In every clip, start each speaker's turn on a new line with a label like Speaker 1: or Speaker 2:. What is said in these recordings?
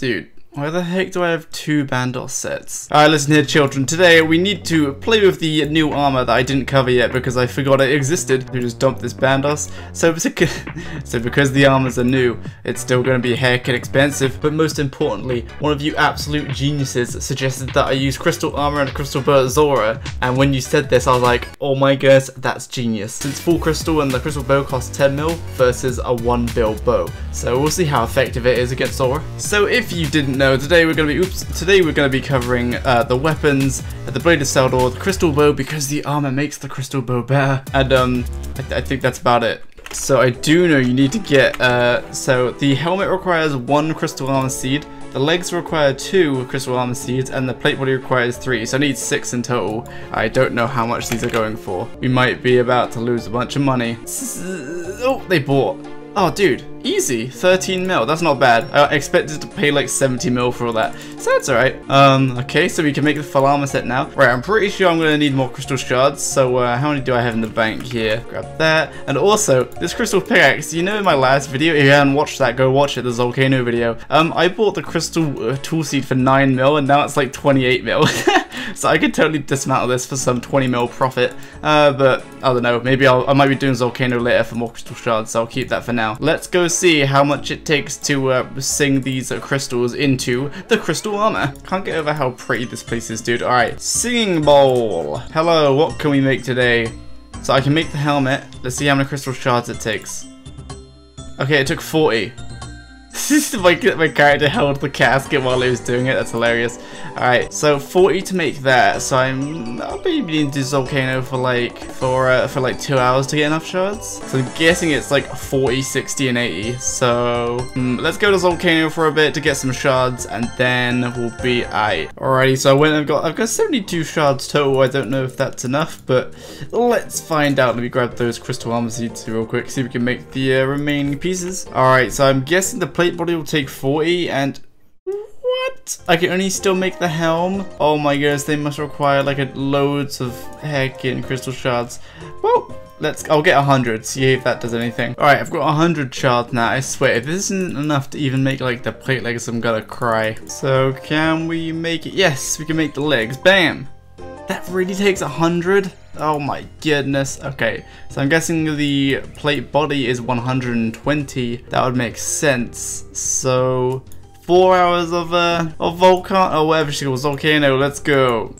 Speaker 1: Dude, why the heck do I have two Bandos sets? Alright, listen here children, today we need to play with the new armor that I didn't cover yet because I forgot it existed. We just dumped this Bandos. So, so because the armors are new, it's still going to be heckin' expensive. But most importantly, one of you absolute geniuses suggested that I use Crystal Armor and Crystal Bow Zulrah. And when you said this, I was like, oh my gosh, that's genius. Since full Crystal and the Crystal Bow costs 10 mil versus a 1 bill bow. So we'll see how effective it is against Zulrah. So if you didn't know, today we're going to be, oops, today we're to be covering uh, the weapons, the Blade of Saeldor, the Crystal Bow, because the armor makes the Crystal Bow better, and um, I, th I think that's about it. So I do know you need to get, uh, so the helmet requires one Crystal Armor Seed, the legs require two Crystal Armor Seeds, and the plate body requires three, so I need six in total. I don't know how much these are going for. We might be about to lose a bunch of money. Oh, they bought. Oh, dude, easy. 13 mil. That's not bad. I expected to pay like 70 mil for all that. So that's alright. Um, okay, so we can make the armor set now. Right, I'm pretty sure I'm to need more crystal shards. So uh, how many do I have in the bank here? Grab that. And also, this crystal pickaxe, you know in my last video, if you haven't watched that, go watch it, the Zalcano video. Um, I bought the crystal uh, tool seed for 9 mil and now it's like 28 mil. so I could totally dismantle this for some 20 mil profit. Uh, but I don't know, maybe I'll, I might be doing Zalcano later for more crystal shards, so I'll keep that for now. Let's go see how much it takes to uh, sing these uh, crystals into the crystal armor. Can't get over how pretty this place is, dude. Alright, singing bowl. Hello, what can we make today? So I can make the helmet. Let's see how many crystal shards it takes. Okay, it took 40. my, my character held the casket while he was doing it. That's hilarious. Alright, so 40 to make that. So I'm I'll be needing to Zalcano for like for uh, for like two hours to get enough shards. So I'm guessing it's like 40, 60, and 80. So um, let's go to Zalcano for a bit to get some shards, and then we'll be alright. Alrighty, so I went. I've got I've got 72 shards total. I don't know if that's enough, but let's find out. Let me grab those crystal armor seeds real quick. See if we can make the uh, remaining pieces. Alright, so I'm guessing the plate body will take 40 and what? I can only still make the helm? Oh my goodness, they must require like a loads of heckin' crystal shards. Well, let's, I'll get 100, see if that does anything. Alright, I've got 100 shards now, I swear. If this isn't enough to even make like the plate legs, I'm gonna cry. So can we make it? Yes, we can make the legs. Bam! That really takes 100? Oh my goodness. Okay, so I'm guessing the plate body is 120. That would make sense. So, four hours of uh, of Zalcano, or whatever she calls Zalcano. Let's go.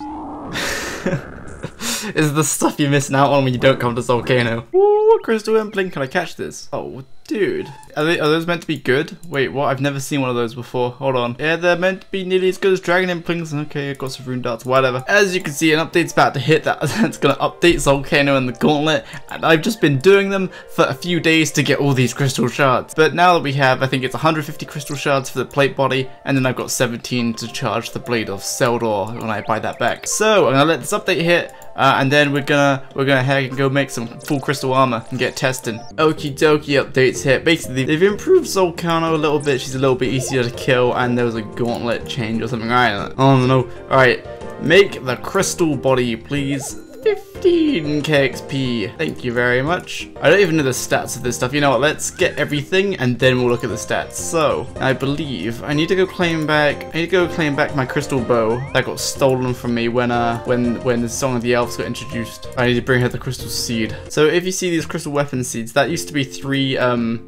Speaker 1: is the stuff you're missing out on when you don't come to Zalcano. Ooh, crystal impling. Can I catch this? Oh, Dude, are, they, are those meant to be good? Wait, what? I've never seen one of those before. Hold on. Yeah, they're meant to be nearly as good as Dragon Implings. Okay, I got some rune darts, whatever. As you can see, an update's about to hit that. That's gonna update Zalcano and the Gauntlet. And I've just been doing them for a few days to get all these crystal shards. But now that we have, I think it's 150 crystal shards for the plate body. And then I've got 17 to charge the Blade of Saeldor when I buy that back. So, I'm gonna let this update hit. Uh, and then we're gonna we're gonna go make some full crystal armor and get testing. Okie dokie updates hit. Basically, they've improved Zalcano a little bit. She's a little bit easier to kill, and there was a gauntlet change or something. I don't know. All right, make the crystal body, please. 15k XP. Thank you very much. I don't even know the stats of this stuff. You know what? Let's get everything and then we'll look at the stats. So, I believe I need to go claim back. I need to go claim back my crystal bow that got stolen from me when uh when when the Song of the Elves got introduced. I need to bring her the crystal seed. So if you see these crystal weapon seeds, that used to be three um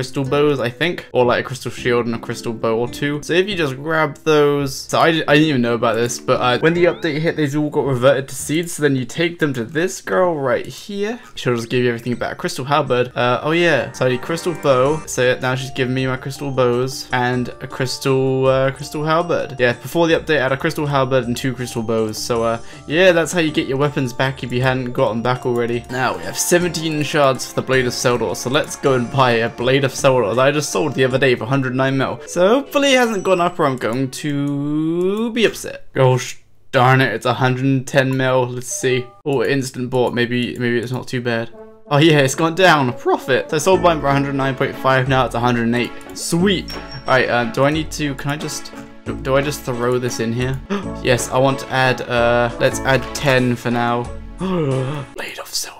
Speaker 1: crystal bows, I think, or like a crystal shield and a crystal bow or two. So if you just grab those, so I, I didn't even know about this, but uh, when the update hit, these all got reverted to seeds. So then you take them to this girl right here. She'll just give you everything back. Crystal halberd. Uh, oh yeah, so I need crystal bow. So now she's giving me my crystal bows and a crystal uh, crystal halberd. Yeah, before the update, I had a crystal halberd and two crystal bows. So uh, yeah, that's how you get your weapons back if you hadn't gotten back already. Now we have 17 shards for the Blade of Saeldor. So let's go and buy a Blade of Saeldor that I just sold the other day for 109 mil. So hopefully it hasn't gone up or I'm going to be upset. Gosh darn it, it's 110 mil. Let's see. Oh, instant bought. Maybe, maybe it's not too bad. Oh yeah, it's gone down. Profit. So I sold mine for 109.5. Now it's 108. Sweet. Alright, uh, do I need to, can I just, do, do I just throw this in here? yes, I want to add, uh, let's add 10 for now. Blade of Silver.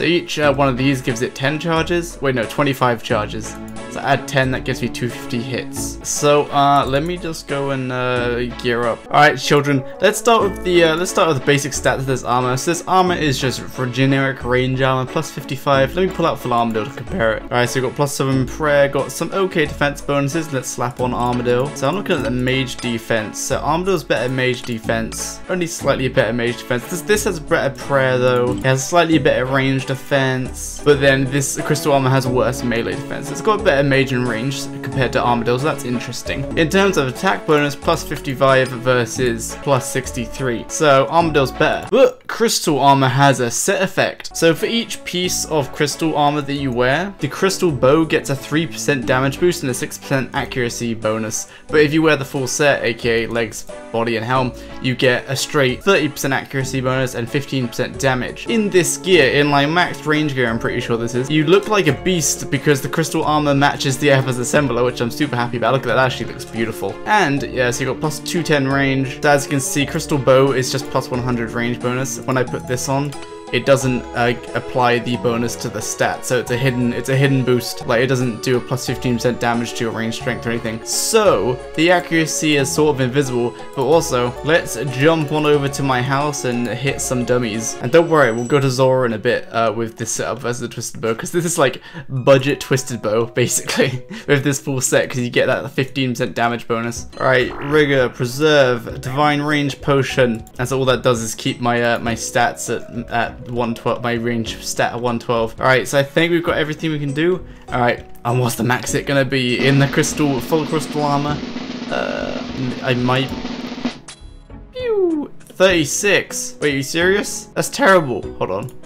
Speaker 1: So each uh, one of these gives it 10 charges. Wait, no, 25 charges. So add 10, that gives me 250 hits. So uh, let me just go and uh, gear up. All right, children, let's start with the uh, let's start with the basic stats of this armor. So this armor is just for generic range armor, plus 55. Let me pull out full Armadyl to compare it. All right, so we got plus seven prayer, got some okay defense bonuses. Let's slap on Armadyl. So I'm looking at the mage defense. So Armadyl's better mage defense, only slightly better mage defense. This this has better prayer though. It has slightly better range defense, but then this crystal armor has worse melee defense. It's got better mage and range compared to Armadyl, so that's interesting. In terms of attack bonus, plus 55 versus plus 63. So Armadyl's better. But crystal armor has a set effect. So for each piece of crystal armor that you wear, the crystal bow gets a 3% damage boost and a 6% accuracy bonus. But if you wear the full set, aka legs, body, and helm, you get a straight 30% accuracy bonus and 15% damage. In this gear, in like max range gear, I'm pretty sure this is, you look like a beast because the crystal armor matches the Ava's Assembler, which I'm super happy about. Look at that, that actually looks beautiful. And yeah, so you got plus 210 range. As you can see, crystal bow is just plus 100 range bonus. When I put this on, it doesn't uh, apply the bonus to the stat, so it's a hidden it's a hidden boost. Like it doesn't do a plus 15% damage to your range strength or anything. So the accuracy is sort of invisible, but also let's jump on over to my house and hit some dummies. And don't worry, we'll go to Zulrah in a bit uh, with this setup versus the twisted bow, because this is like budget twisted bow basically with this full set, because you get that 15% damage bonus. All right, rigor, preserve, divine range potion. That's all that does is keep my uh, my stats at, at 112, my range stat at 112. Alright, so I think we've got everything we can do. Alright, and what's the max it gonna be in the crystal, full crystal armor? Uh, I might... Pew! 36. Wait, are you serious? That's terrible. Hold on.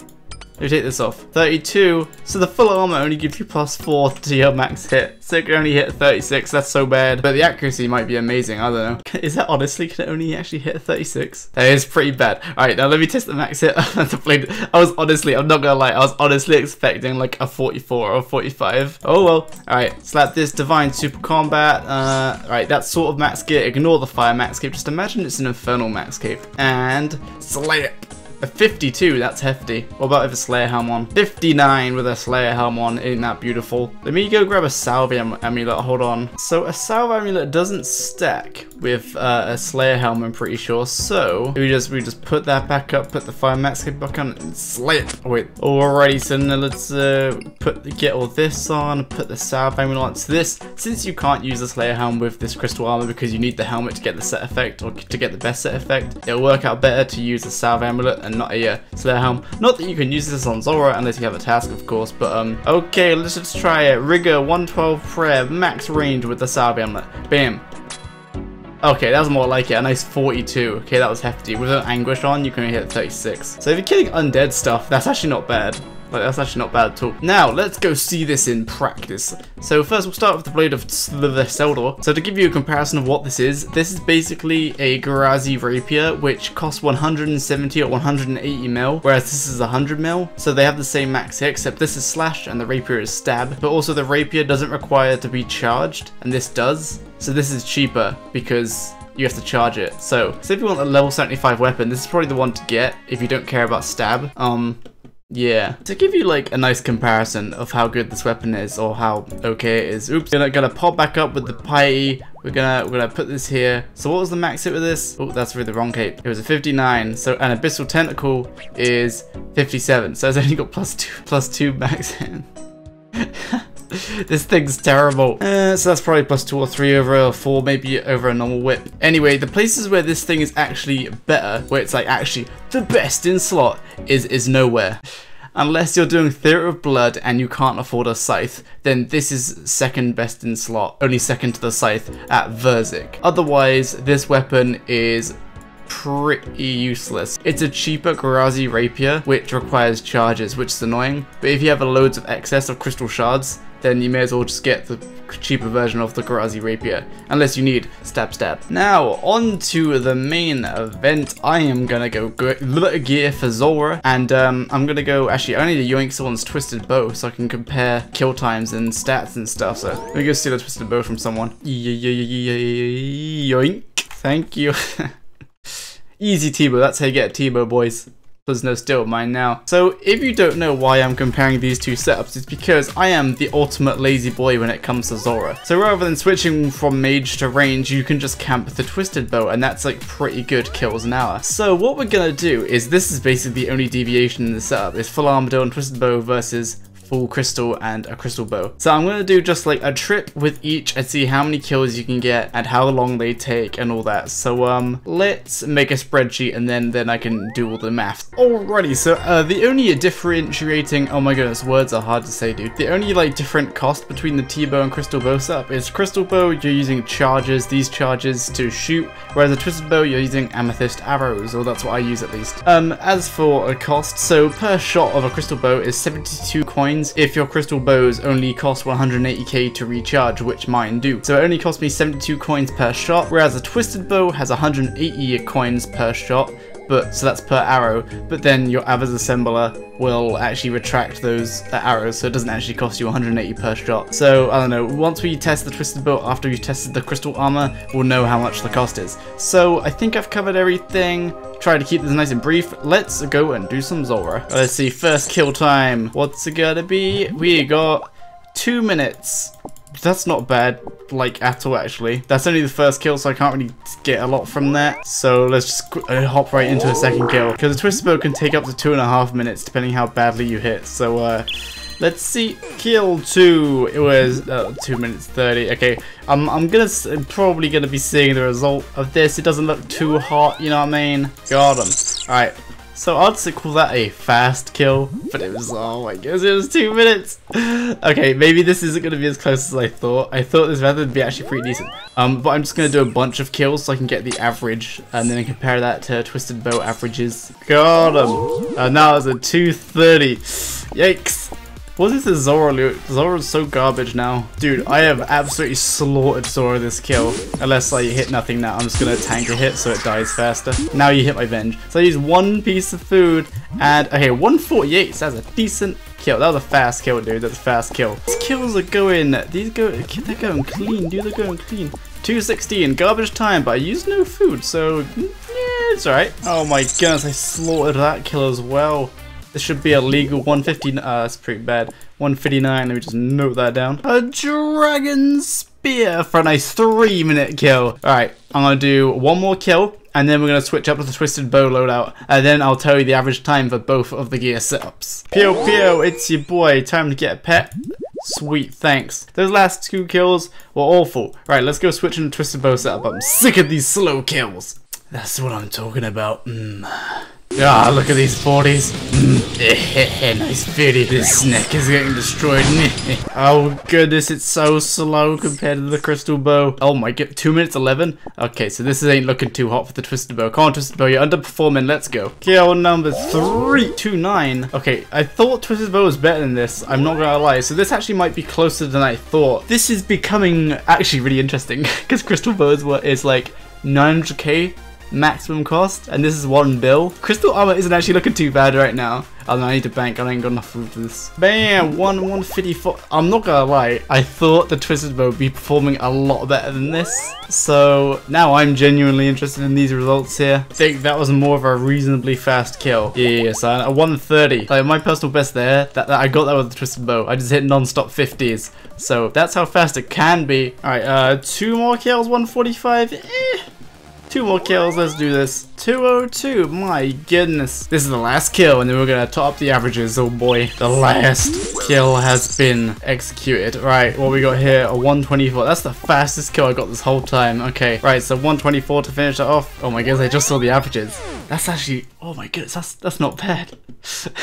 Speaker 1: Let me take this off. 32. So the full armor only gives you plus 4 to your max hit. So it can only hit 36. That's so bad. But the accuracy might be amazing. I don't know. Is that honestly, can it only actually hit 36? That is pretty bad. Alright, now let me test the max hit. I was honestly, I'm not gonna lie, I was honestly expecting like a 44 or 45. Oh well. Alright, slap this Divine Super Combat. Uh, Alright, that's sort of max gear. Ignore the Fire max cape. Just imagine it's an Infernal max cape. And slay it. A 52, that's hefty. What about if a Slayer helm on? 59 with a Slayer helm on, ain't that beautiful? Let me go grab a Salve amulet, hold on. So a Salve amulet doesn't stack with uh, a Slayer helm, I'm pretty sure. So we just we just put that back up, put the fire max back on, and slay it. Oh, wait, alrighty, so now let's uh, put get all this on, put the Salve amulet on. So this, since you can't use the Slayer helm with this crystal armor because you need the helmet to get the set effect or to get the best set effect, it'll work out better to use the Salve amulet and not a uh, Slayer Helm. Not that you can use this on Zulrah unless you have a task, of course, but um, okay, let's just try it. Rigor 112 Prayer, max range with the Salve Amulet. Bam. Okay, that was more like it, a nice 42. Okay, that was hefty. With an Anguish on, you can only hit 36. So if you're killing undead stuff, that's actually not bad. Like, that's actually not bad at all. Now, let's go see this in practice. So first, we'll start with the Blade of Sliver So to give you a comparison of what this is, this is basically a Ghrazi Rapier, which costs 170 or 180 mil, whereas this is 100 mil. So they have the same max except this is slash and the Rapier is stab. But also the Rapier doesn't require to be charged, and this does. So this is cheaper because you have to charge it. So, so if you want a level 75 weapon, this is probably the one to get if you don't care about stab. Um, yeah. To give you like a nice comparison of how good this weapon is or how okay it is. Oops, gonna gonna pop back up with the piety. We're gonna we're gonna put this here. So what was the max hit with this? Oh, that's really the wrong cape. It was a 59. So an abyssal tentacle is 57. So it's only got plus two plus two max hit. this thing's terrible. Uh, so that's probably plus two or three over a four, maybe over a normal whip. Anyway, the places where this thing is actually better, where it's like actually the best in slot, is is nowhere. Unless you're doing Theatre of Blood and you can't afford a Scythe, then this is second best in slot, only second to the Scythe at Verzik. Otherwise, this weapon is pretty useless. It's a cheaper Ghrazi Rapier, which requires charges, which is annoying, but if you have loads of excess of crystal shards, then you may as well just get the cheaper version of the Ghrazi Rapier, unless you need stab stab. Now, on to the main event. I am gonna go gear for Zulrah, and um, I'm gonna go, actually, I need to yoink someone's Twisted Bow so I can compare kill times and stats and stuff, so let me go steal a Twisted Bow from someone. Yoink. Thank you. Easy T-bow, that's how you get a T-bow, boys. There's no of mine now. So if you don't know why I'm comparing these two setups, it's because I am the ultimate lazy boy when it comes to Zulrah. So rather than switching from mage to range, you can just camp the Twisted Bow, and that's like pretty good kills an hour. So what we're gonna do is, this is basically the only deviation in the setup, is Full Armadyl and Twisted Bow versus full crystal and a crystal bow. So I'm going to do just like a trip with each and see how many kills you can get and how long they take and all that. So um, let's make a spreadsheet and then, then I can do all the math. Alrighty, so uh, the only differentiating, oh my goodness, words are hard to say dude. The only like different cost between the T-bow and crystal bow setup is crystal bow you're using charges, these charges to shoot, whereas a twisted bow you're using amethyst arrows, or that's what I use at least. Um, as for a cost, so per shot of a crystal bow is 72 coins coins if your crystal bows only cost 180k to recharge, which mine do. So it only cost me 72 coins per shot, whereas a twisted bow has 180 coins per shot, but so that's per arrow, but then your Ava's assembler will actually retract those uh, arrows, so it doesn't actually cost you 180 per shot. So, I don't know, once we test the Twisted Bow after we've tested the Crystal Armor, we'll know how much the cost is. So, I think I've covered everything. Try to keep this nice and brief. Let's go and do some Zulrah. Let's see, first kill time. What's it gonna be? We got two minutes. That's not bad, like, at all, actually. That's only the first kill, so I can't really get a lot from that. So let's just uh, hop right into a second kill. Because the Twisted Bow can take up to two and a half minutes, depending how badly you hit. So, uh, let's see. Kill two. It was uh, two minutes 30. Okay, I'm, I'm gonna, probably gonna be seeing the result of this. It doesn't look too hot, you know what I mean? Got him. Alright, so I'd call that a fast kill, but it was, oh my goodness, it was two minutes. okay, maybe this isn't going to be as close as I thought. I thought this method would be actually pretty decent. Um, but I'm just going to do a bunch of kills so I can get the average, and then compare that to Twisted Bow averages. Got him. Uh, now it's a 230. Yikes. What is this Zulrah loot? Zulrah's so garbage now. Dude, I have absolutely slaughtered Zulrah this kill. Unless you hit nothing now. I'm just gonna tank a hit so it dies faster. Now you hit my Venge. So I use one piece of food and, okay, 148. So that's a decent kill. That was a fast kill, dude. That's a fast kill. These kills are going, these go, they're going clean, dude. They're going clean. 216, garbage time, but I used no food, so yeah, it's alright. Oh my goodness, I slaughtered that kill as well. This should be a legal 150. Uh, that's pretty bad. 159. Let me just note that down. A dragon spear for a nice three minute kill. All right, I'm gonna do one more kill. And then we're going to switch up to the Twisted Bow loadout. And then I'll tell you the average time for both of the gear setups. Pio Pio, it's your boy. Time to get a pet. Sweet, thanks. Those last two kills were awful. Right, let's go switch into Twisted Bow setup. I'm sick of these slow kills. That's what I'm talking about. Mm. Ah, look at these 40s. Mm. nice beauty. This neck is getting destroyed. oh goodness, it's so slow compared to the crystal bow. Oh my god, 2 minutes 11? Okay, so this ain't looking too hot for the twisted bow. Come on, twisted bow, you're underperforming. Let's go. Kill number 329. Okay, I thought twisted bow was better than this. I'm not gonna lie. So this actually might be closer than I thought. This is becoming actually really interesting because crystal bow is like 900k maximum cost, and this is one bill. Crystal armor isn't actually looking too bad right now. Oh, no, I need to bank. I ain't got enough food for this. Bam! 1 154. I'm not gonna lie. I thought the Twisted Bow would be performing a lot better than this. So now I'm genuinely interested in these results here. I think that was more of a reasonably fast kill. Yeah, yeah, so a 130. Like my personal best there, that, that I got that with the Twisted Bow. I just hit non-stop 50s. So that's how fast it can be. Alright, uh, two more kills, 145. Eh. Two more kills, let's do this. 202, my goodness. This is the last kill and then we're gonna top the averages, oh boy. The last kill has been executed. Right, what we got here, a 124. That's the fastest kill I got this whole time. Okay, right, so 124 to finish it off. Oh my goodness, I just saw the averages. That's actually, oh my goodness, that's, that's not bad.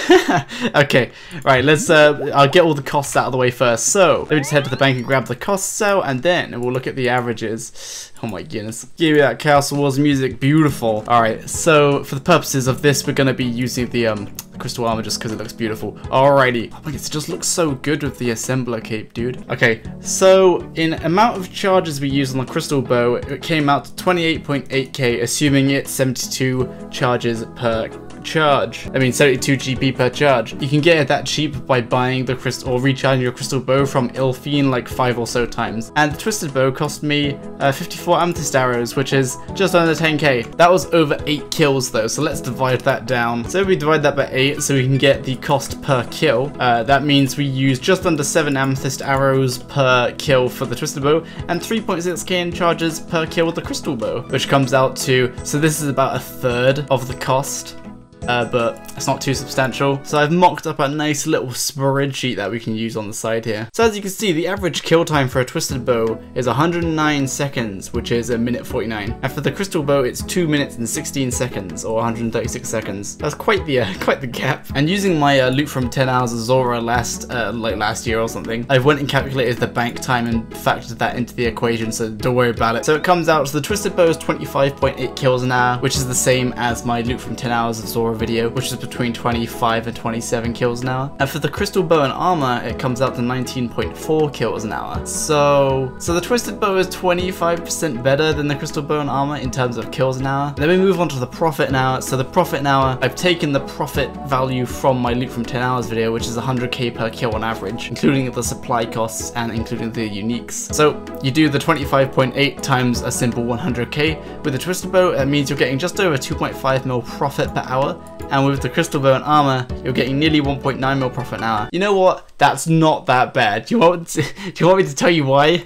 Speaker 1: okay, right, let's, uh, I'll get all the costs out of the way first. So, let me just head to the bank and grab the costs out and then we'll look at the averages. Oh my goodness. Give me that Castle Wars music. Beautiful. Alright, so for the purposes of this, we're going to be using the um, crystal armor just because it looks beautiful. Alrighty. Oh my it just looks so good with the assembler cape, dude. Okay, so in amount of charges we use on the crystal bow, it came out to 28.8k, assuming it's 72 charges per charge. I mean 72 GP per charge. You can get it that cheap by buying the crystal or recharging your crystal bow from Ilfeen like five or so times. And the twisted bow cost me uh, 54 amethyst arrows, which is just under 10k. That was over eight kills though, so let's divide that down. So we divide that by eight, so we can get the cost per kill. Uh, that means we use just under seven amethyst arrows per kill for the twisted bow, and 3.6k in charges per kill with the crystal bow, which comes out to, so this is about a third of the cost uh, but it's not too substantial. So I've mocked up a nice little spreadsheet that we can use on the side here. So as you can see, the average kill time for a twisted bow is 109 seconds, which is a minute 49. And for the crystal bow, it's 2 minutes and 16 seconds, or 136 seconds. That's quite the uh, quite the gap. And using my uh, loot from 10 hours of Zulrah last uh, like last year or something, I went and calculated the bank time and factored that into the equation, so don't worry about it. So it comes out to the twisted bow is 25.8 kills an hour, which is the same as my loot from 10 hours of Zulrah video, which is between 25 and 27 kills an hour. And for the crystal bow and armor, it comes out to 19.4 kills an hour. So, so the twisted bow is 25% better than the crystal bow and armor in terms of kills an hour. Then we move on to the profit an hour. So the profit an hour, I've taken the profit value from my loot from 10 hours video, which is 100k per kill on average, including the supply costs and including the uniques. So you do the 25.8 times a simple 100k. With the twisted bow, it means you're getting just over 2.5 mil profit per hour, and with the crystal bow and armor, you're getting nearly 1.9 mil profit an hour. You know what? That's not that bad. Do you want to, do you want me to tell you why?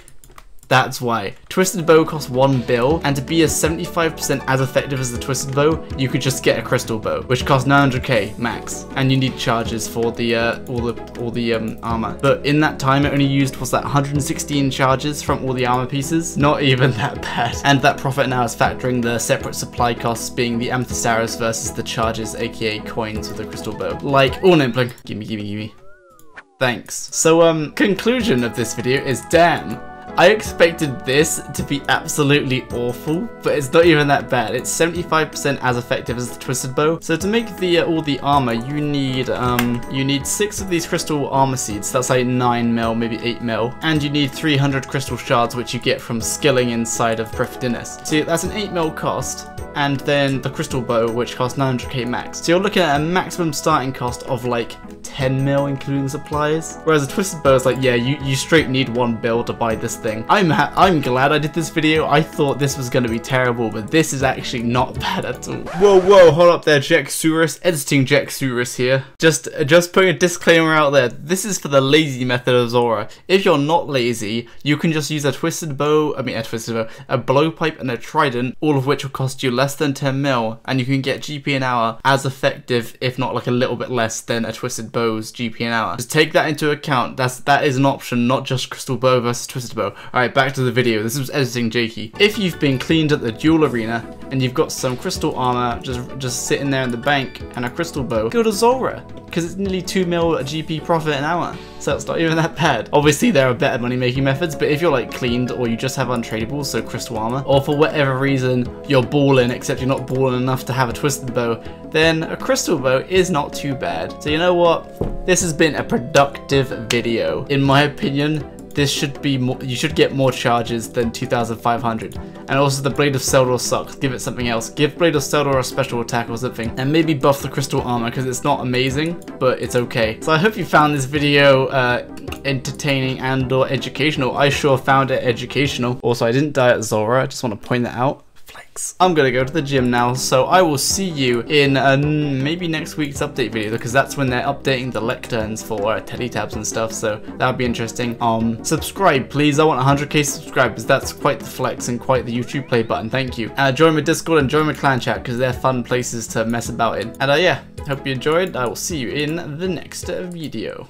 Speaker 1: That's why. Twisted Bow costs 1 bill, and to be as 75% as effective as the Twisted Bow, you could just get a Crystal Bow, which costs 900k max, and you need charges for the uh, all the all the um, armor. But in that time, it only used was that 116 charges from all the armor pieces. Not even that bad. And that profit now is factoring the separate supply costs, being the amethyst arrows versus the charges, aka coins with the Crystal Bow. Like, no, blink. Gimme, gimme, gimme. Thanks. So, um, conclusion of this video is damn. I expected this to be absolutely awful, but it's not even that bad. It's 75% as effective as the Twisted Bow. So to make the uh, all the armor, you need um you need six of these crystal armor seeds. That's like nine mil, maybe eight mil, and you need 300 crystal shards, which you get from skilling inside of Prifddinas. So that's an eight mil cost and then the crystal bow which costs 900k max. So you're looking at a maximum starting cost of like 10 mil including supplies. Whereas a twisted bow is like, yeah, you, you straight need one bill to buy this thing. I'm I'm glad I did this video. I thought this was going to be terrible, but this is actually not bad at all. Whoa, whoa, hold up there, Jakeyosaurus. Editing Jakeyosaurus here. Just, uh, just putting a disclaimer out there. This is for the lazy method of Zulrah. If you're not lazy, you can just use a twisted bow, I mean a twisted bow, a blowpipe and a trident, all of which will cost you less than 10 mil, and you can get GP an hour as effective, if not like a little bit less than a Twisted Bow's GP an hour. Just take that into account. That's that is an option, not just Crystal Bow versus Twisted Bow. Alright, back to the video. This was editing Jakey. If you've been cleaned at the duel arena and you've got some crystal armor just just sitting there in the bank and a crystal bow, go to Zulrah because it's nearly 2 mil GP profit an hour. So it's not even that bad. Obviously there are better money making methods, but if you're like cleaned or you just have untradables, so crystal armor, or for whatever reason you're balling except you're not balling enough to have a twisted bow, then a crystal bow is not too bad. So you know what? This has been a productive video. In my opinion, this should be more, you should get more charges than 2500. And also the Blade of Saeldor sucks, give it something else. Give Blade of Saeldor a special attack or something. And maybe buff the crystal armor because it's not amazing, but it's okay. So I hope you found this video uh, entertaining and or educational. I sure found it educational. Also, I didn't die at Zulrah, I just want to point that out. I'm gonna go to the gym now, so I will see you in uh, maybe next week's update video because that's when they're updating the lecterns for uh, Teletabs and stuff, so that would be interesting. Um, subscribe, please. I want 100k subscribers. That's quite the flex and quite the YouTube play button. Thank you. Uh, join my Discord and join my clan chat because they're fun places to mess about in. And uh, yeah, hope you enjoyed. I will see you in the next video.